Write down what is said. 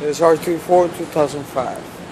It's R34 2005.